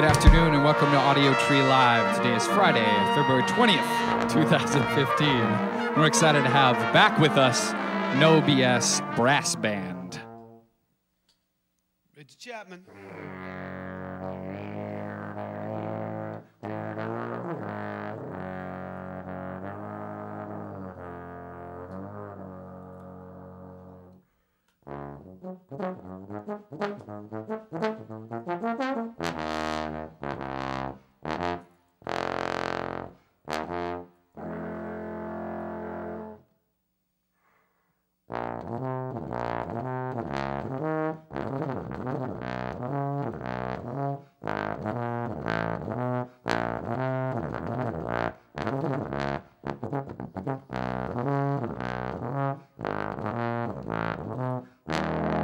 Good afternoon and welcome to Audiotree Live. Today is Friday, February 20th, 2015. We're excited to have back with us No BS Brass Band. Rich Chapman. Yeah.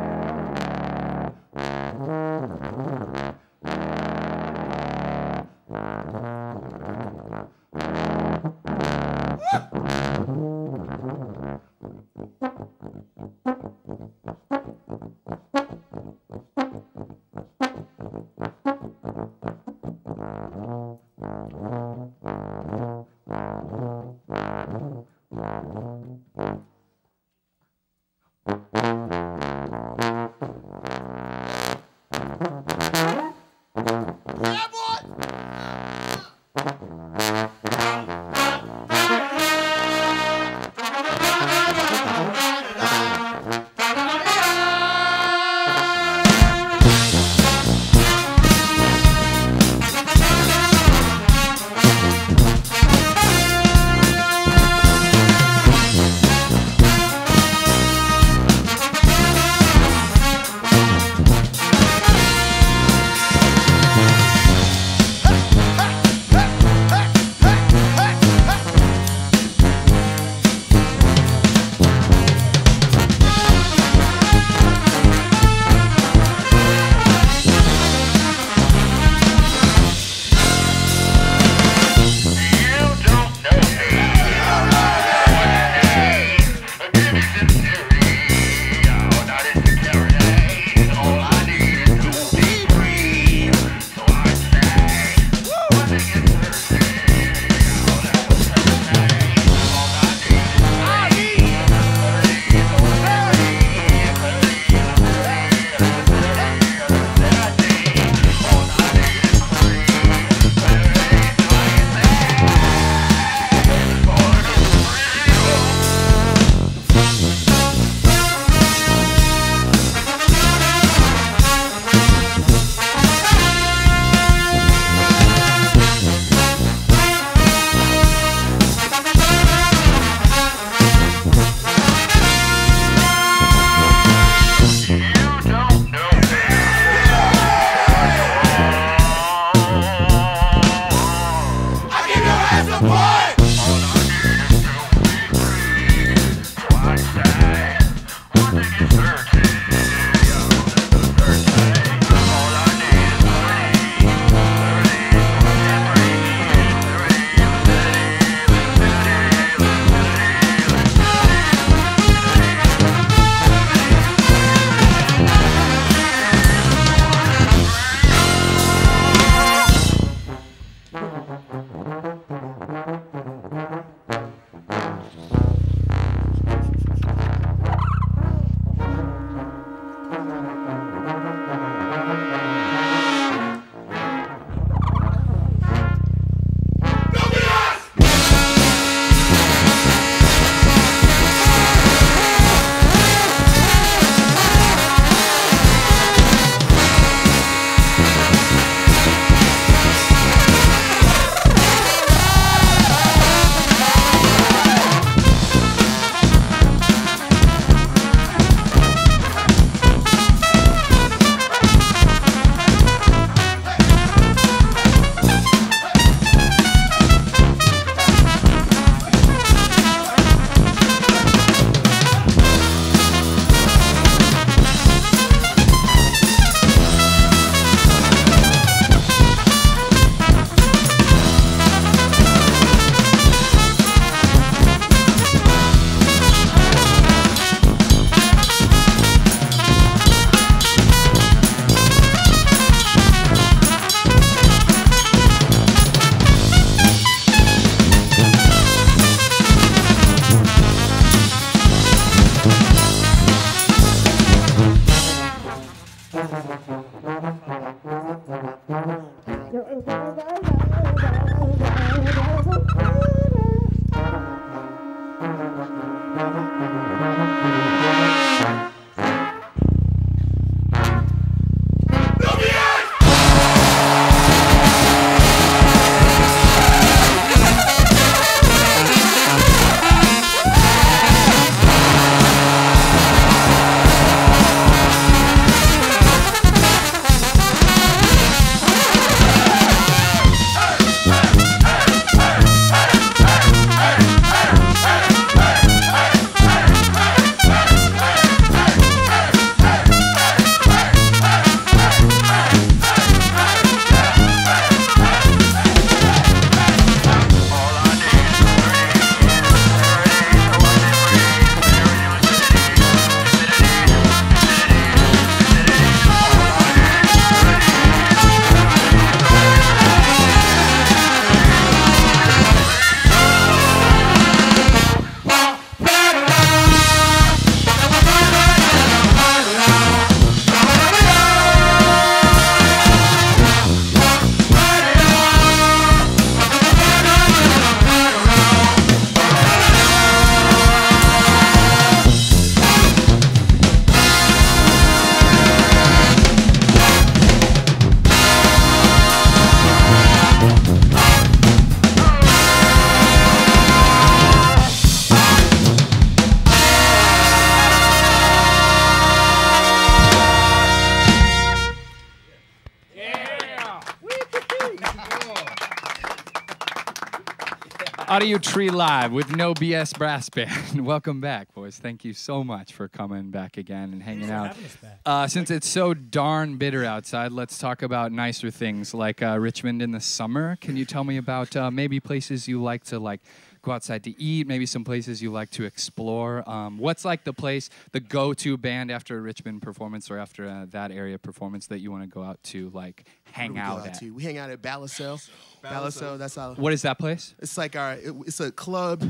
Audiotree Live with No BS Brass Band. Welcome back, boys. Thank you so much for coming back again and hanging out. Uh, since it's so darn bitter outside, let's talk about nicer things like uh, Richmond in the summer. Can you tell me about uh, maybe places you like to like go outside to eat? Maybe some places you like to explore. Um, what's like the place, the go-to band after a Richmond performance or after uh, that area performance that you want to go out to like hang we out out at? to? We hang out at Balliceaux. Balliceaux, that's our. What is that place? It's like our. it- it's a club.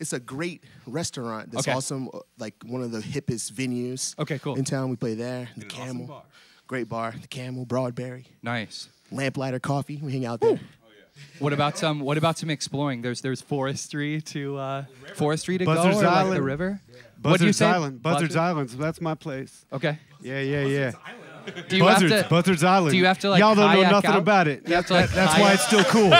It's a great restaurant. That's Okay. awesome. uh, Like one of the hippest venues. Okay, cool. In town, we play there. The an awesome Camel. bar. Great bar. The Camel, Broadberry, Nice. Lamplighter Coffee. We hang out there. What about some? What about some exploring? There's there's forestry to uh, forestry to Buzzards go, or like the Island. river. What do you Buzzards say? Island. Buzzards Buzzard? Island. So that's my place. Okay. Yeah, yeah, yeah. Do you Buzzards. have to? Buzzards Island. do you have to, like, Y'all don't know kayak nothing out? about it. You have to, That- like, that's why kayak- it's still cool.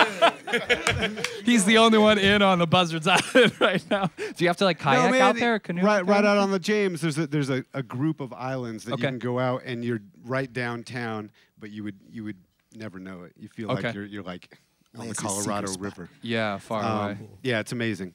He's the only one in on the Buzzards Island right now. Do you have to like kayak No, man, out there, canoe? right, out there? right out on the James. There's a there's a, a group of islands that Okay. you can go out and you're right downtown, but you would you would never know it. You feel Okay. like you're you're like on the Colorado secret spot. River. Yeah, far away. Um, yeah, it's amazing,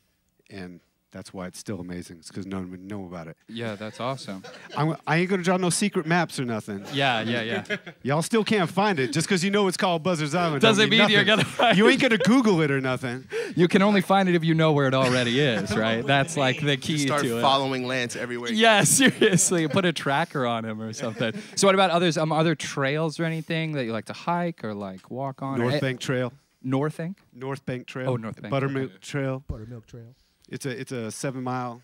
and that's why it's still amazing. It's because no one would know about it. Yeah, that's awesome. I'm, I ain't gonna draw no secret maps or nothing. Yeah, yeah, yeah. Y'all still can't find it just because you know it's called Buzzards Island. Doesn't mean mean you're gonna find You ain't gonna Google it or nothing. You can only find it if you know where it already is, right? That's like the key Start to it. following Lance everywhere. Yeah, seriously, put a tracker on him or something. So, what about others? Um, other trails or anything that you like to hike or like walk on? North Eh, Bank Trail. North Bank. North Bank Trail. Oh, North Bank. Buttermilk Trail. Buttermilk Trail. It's a it's a seven mile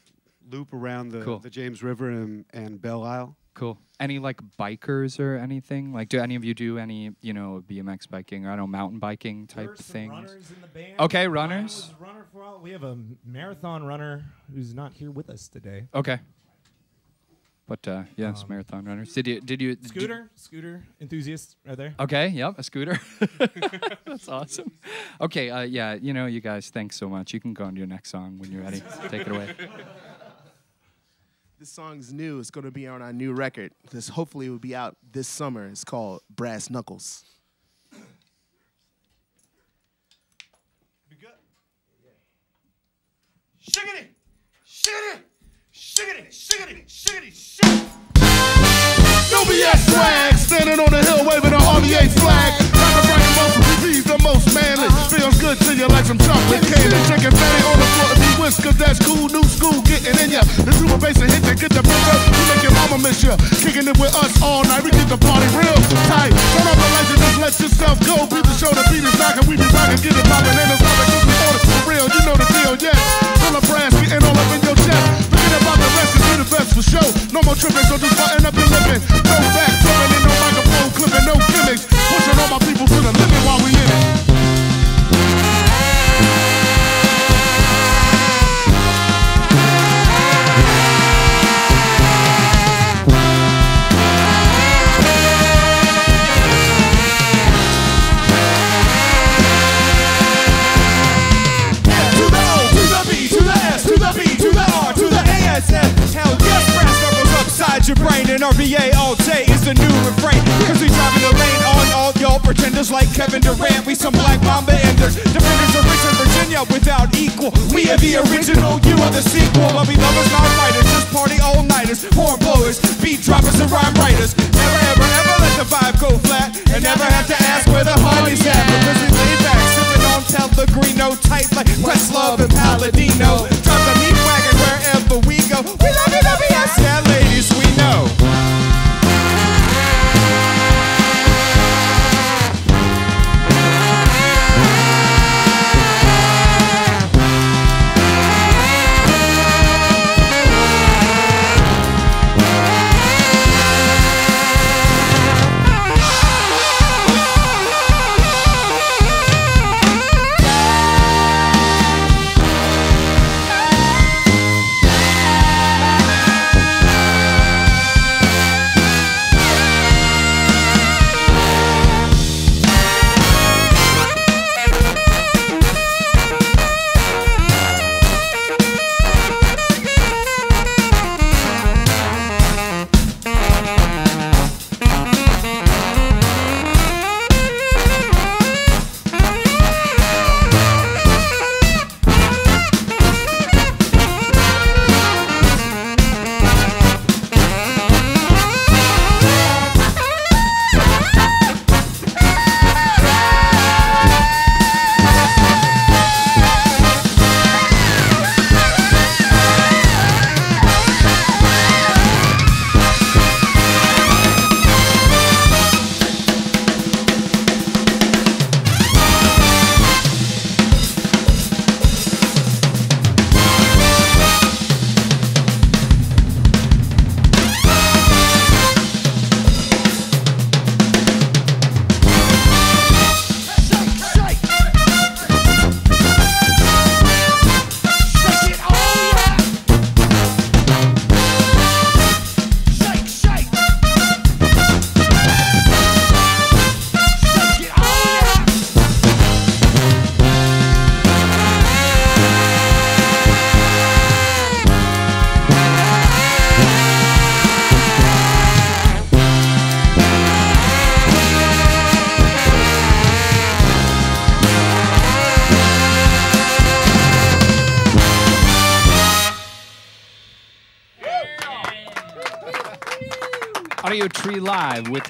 loop around the, Cool. the James River and, and Belle Isle. Cool. Any like bikers or anything? Like, do any of you do any, you know, BMX biking or I don't know, mountain biking type There's some things? runners in the band. Okay, runners. runner for a while. We have a marathon runner who's not here with us today. Okay. But uh, yes, Um, marathon runners. Did you? Did you? did- Scooter, scooter enthusiast, right there. Okay. Yep. A scooter. That's awesome. Okay. Uh, yeah. You know, you guys. Thanks so much. You can go into your next song when you're ready. Take it away. This song's new. It's going to be on our new record. This hopefully will be out this summer. It's called Brass Knuckles. Be good. Shiggity! Shiggity! Shiggity! Shiggity! Shiggity! Shiggity! No BS swag, standing on the hill waving an RVA flag. Got the right muscle, he's the most manly. Feels good to you like some chocolate candy. Chicken fatty on the floor, be whiskers, that's cool. New school getting in ya. The super bass and hit that get the bitch up. Make your mama miss ya. Kicking it with us all night, we get the party real tight. Turn up the lights and just let yourself go. Beat the show, the beat is knocking, we be rocking, get it poppin'. Ain't no stopping, cause we on it for real. You know the deal, yes. Full of brass, getting all up in your chest.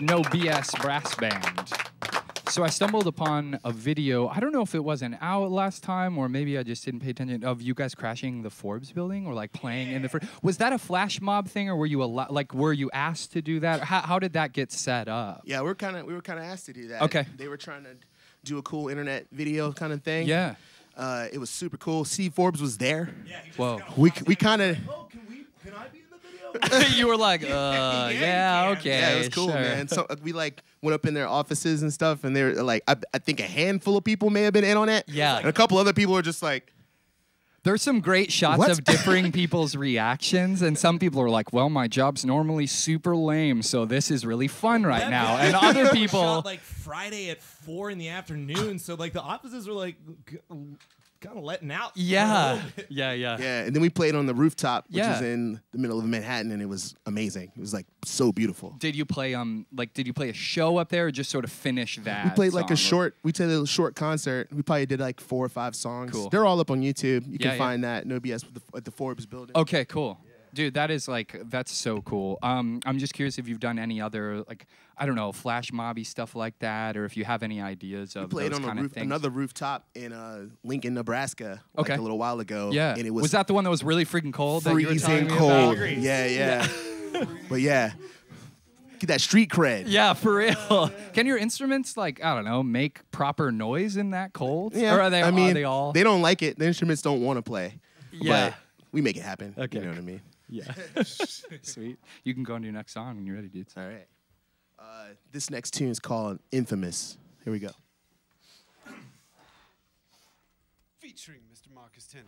No BS Brass Band. So I stumbled upon a video. I don't know if it wasn't out last time or maybe I just didn't pay attention of you guys crashing the Forbes building or like playing in the fr- Was that a flash mob thing or were you al- like were you asked to do that? How, how did that get set up? Yeah, we're kind of we were kind of asked to do that. Okay. They were trying to do a cool internet video kind of thing. Yeah. Uh, it was super cool. Steve Forbes was there. Yeah, Whoa. We we kind of Oh, can we? Can I be in the video? you were like, uh, yeah, okay. yeah, it was cool, sure. man. So uh, we like went up in their offices and stuff, and they were like, I, I think a handful of people may have been in on it. Yeah. and a couple other people were just like, There's some great shots What? of differing people's reactions, and some people are like, "Well, my job's normally super lame, so this is really fun right That now." And other people, shot, like Friday at four in the afternoon, so like the offices were like kind of letting out. yeah, yeah, yeah, yeah. And then we played on the rooftop, which Yeah. is in the middle of Manhattan, and it was amazing. It was like so beautiful. Did you play um like did you play a show up there or just sort of finish that? We played like a short. We did a short concert. We probably did like four or five songs. Cool. They're all up on YouTube. You Yeah, can yeah. find that No BS with the, at the Forbes building. Okay, cool. Dude, that is like that's so cool. Um, I'm just curious if you've done any other like I don't know flash mobby stuff like that, or if you have any ideas We of played those on a kind roof, of things. another rooftop in uh, Lincoln, Nebraska, like Okay. a little while ago. yeah, and it was, was, that the one that was really freaking cold? that you were freezing cold. about? Yeah, yeah. but yeah, get that street cred. Yeah, for real. Can your instruments like I don't know make proper noise in that cold? Yeah, or are they? I mean, are they all? they don't like it. The instruments don't want to play. Yeah. but we make it happen. Okay. you know what I mean. Yeah. Sweet. You can go on to your next song when you're ready, dudes. All right. Uh, this next tune is called "Infamous." Here we go. Featuring Mr. Marcus Tenney.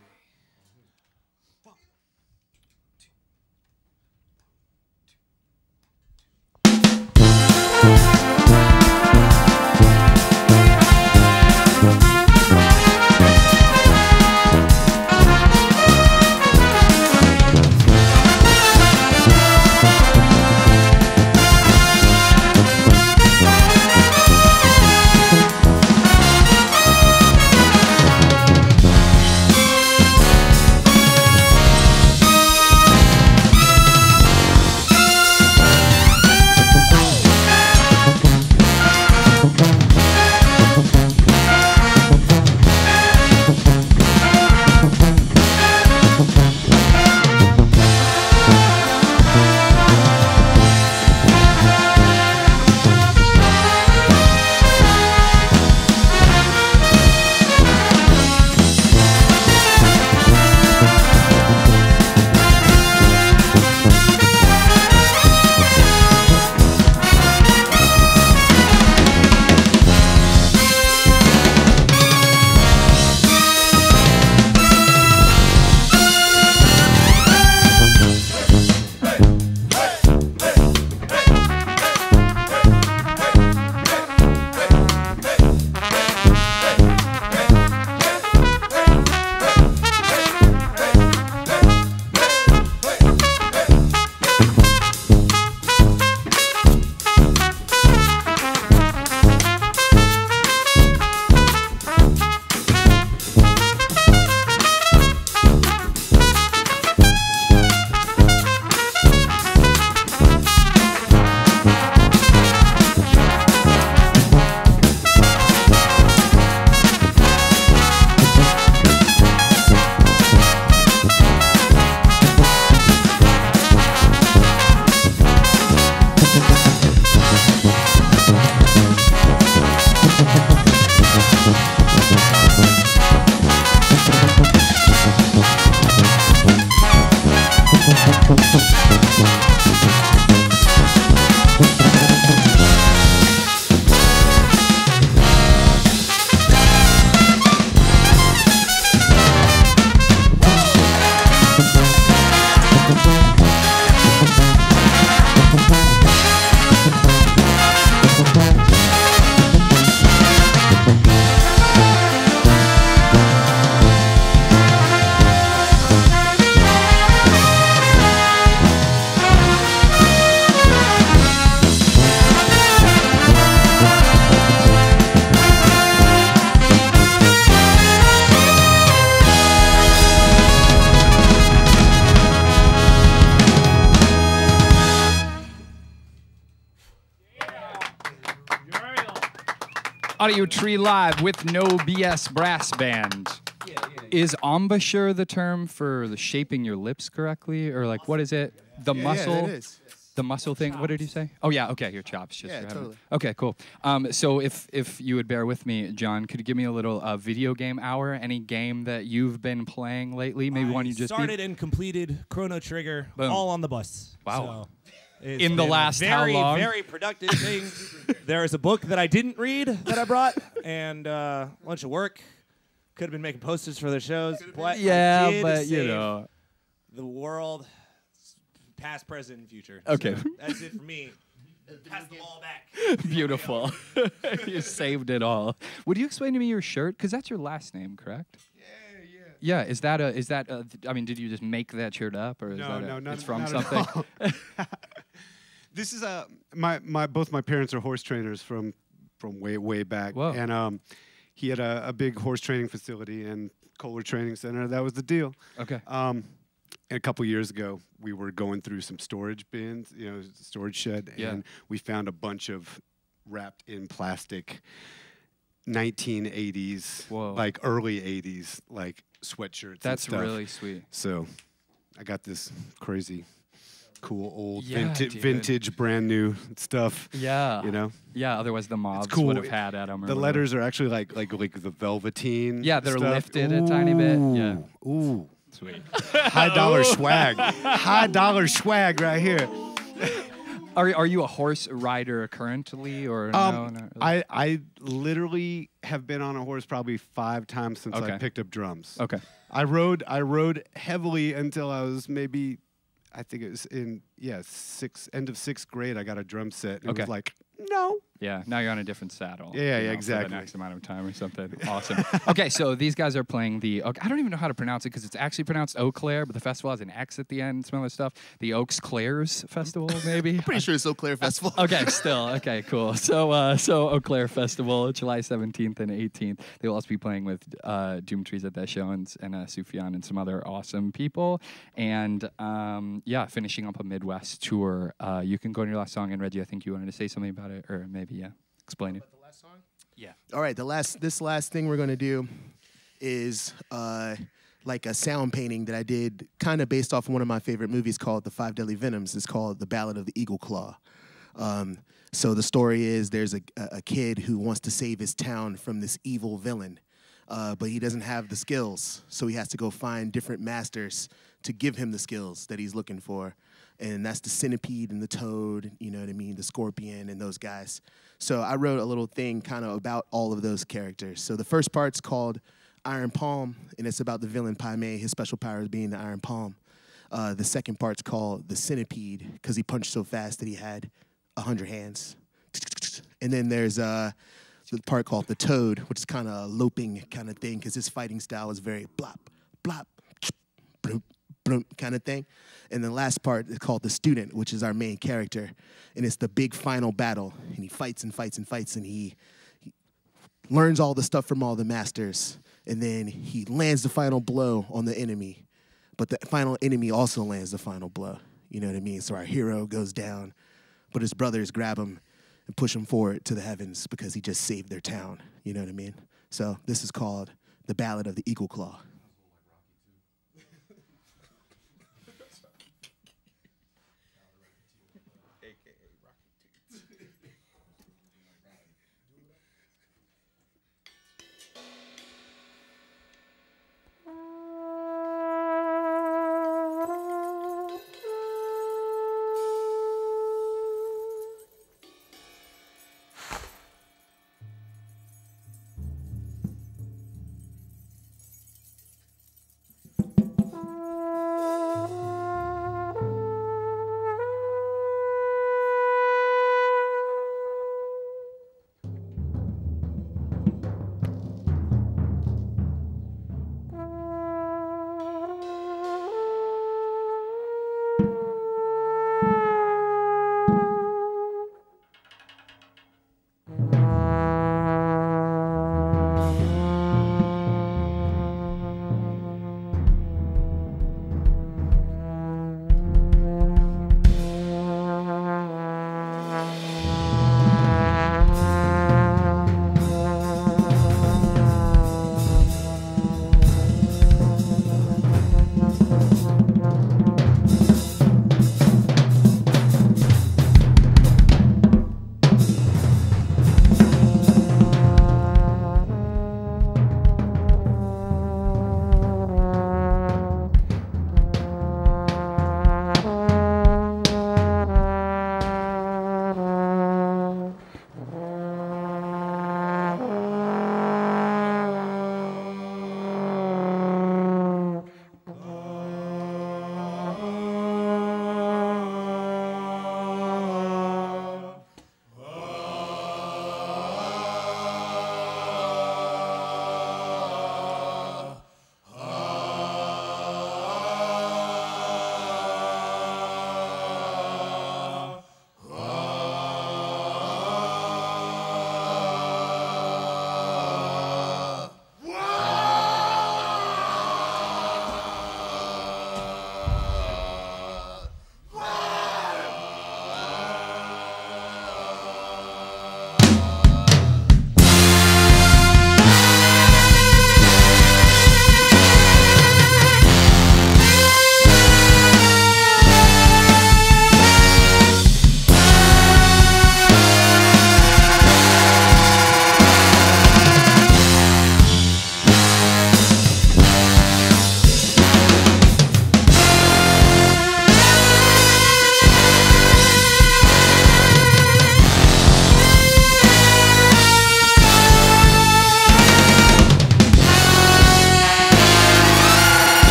Audiotree Live with No BS Brass Band. Is embouchure the term for the shaping your lips correctly, or like what is it? The Yeah, muscle. Yeah, it is. The muscle thing. What did you say? Oh yeah. Okay, your chops. Just Yeah, totally. Okay, cool. Um, so if if you would bear with me, John, could you give me a little uh, video game hour? Any game that you've been playing lately? Maybe one you just beat? started and completed Chrono Trigger Boom. all on the bus. Wow. So it's In the been a last how very, long? Very productive thing. there is a book that I didn't read that I brought, and uh, a bunch of work. Could have been making posters for the shows, but I yeah, did but you know. the world, past, present, and future. Okay. So that's it for me. Pass the ball back. Beautiful. you saved it all. Would you explain to me your shirt? Because that's your last name, correct? Yeah, yeah. Yeah. Is that a? Is that a? I mean, did you just make that shirt up, or is No, that a, no, not- it's from something? This is a my my both my parents are horse trainers from from way way back, Whoa. and um, he had a, a big horse training facility and Kohler Training Center. That was the deal. Okay. Um, and a couple years ago, we were going through some storage bins, you know, storage shed, Yeah. and we found a bunch of wrapped in plastic 1980s, Whoa. like early 80s, like sweatshirts. and That's really sweet. So, I got this crazy, cool old Yeah, vintage, vintage, brand new stuff. Yeah. You know, Yeah. Otherwise, the mobs cool. would have had at them. the letters are actually like like like the velveteen. Yeah, they're stuff. lifted a tiny bit. Yeah. Ooh, Ooh. Sweet. High dollar swag. High dollar swag right here. Are are you a horse rider currently, or no? Um, not really? I I literally have been on a horse probably five times since Okay. I picked up drums. Okay. I rode I rode heavily until I was maybe I think it was in yeah six end of sixth grade. I got a drum set. And Okay. It was like no. Yeah, now you're on a different saddle. Yeah, yeah, know, exactly. For the next amount of time or something. Awesome. okay, so these guys are playing the. I don't even know how to pronounce it because it's actually pronounced Eau Claire, but the festival has an X at the end. and Some other stuff. The Oaks Claires Festival, maybe. Pretty sure it's Eau Claire Festival. okay, still okay, cool. So, uh, so Eau Claire Festival, July 17th and 18th. They will also be playing with uh, Doom Trees at that show and, and uh, Sufjan and some other awesome people. And um, yeah, finishing up a Midwest tour. Uh, you can go to your last song, and Reggie, I think you wanted to say something about it, or maybe yeah, explain it. Yeah. All right, the last this last thing we're gonna do is uh, like a sound painting that I did, kind of based off one of my favorite movies called The Five Deadly Venoms. It's called The Ballad of the Eagle Claw. Um, so the story is there's a, a a kid who wants to save his town from this evil villain, uh, but he doesn't have the skills, so he has to go find different masters to give him the skills that he's looking for. And that's the centipede and the toad, you know what I mean, the scorpion and those guys. So I wrote a little thing kind of about all of those characters. So the first part's called Iron Palm, and it's about the villain Pai Mei, his special powers being the Iron Palm. Uh, the second part's called the centipede because he punched so fast that he had a hundred hands. And then there's uh, the part called the toad, which is kind of a loping kind of thing because his fighting style is very blop, blop, kind of thing. And the last part is called the student, which is our main character, and it's the big final battle. And he fights and fights and fights, and he, he learns all the stuff from all the masters, and then he lands the final blow on the enemy. But the final enemy also lands the final blow. You know what I mean? So our hero goes down, but his brothers grab him and push him forward to the heavens because he just saved their town. You know what I mean? So this is called the Ballad of the Eagle Claw.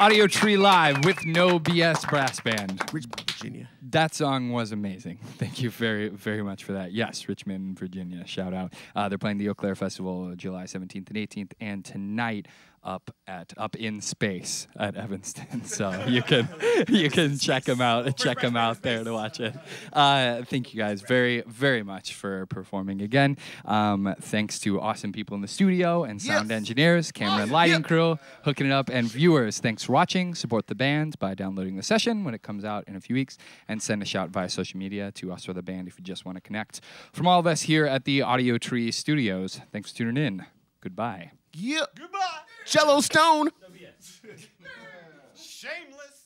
Audiotree Live with No BS Brass Band. Richmond, Virginia. That song was amazing. Thank you very, very much for that. Yes, Richmond, Virginia. Shout out. Uh, they're playing the Eaux Claires Festival July 17th and 18th, and tonight up at up in space at Evanston. So you can you can check them out. Check them out there to watch it. Uh, thank you guys very, very much for performing again. Um, thanks to awesome people in the studio and sound Yes. engineers, camera and lighting Yep. crew, hooking it up, and viewers. Thanks for watching. Support the band by downloading the session when it comes out in a few weeks, and send a shout via social media to us or the band if you just want to connect. From all of us here at the Audiotree Studios, thanks for tuning in. Goodbye. Yep. Goodbye. Jello Stone. Shameless.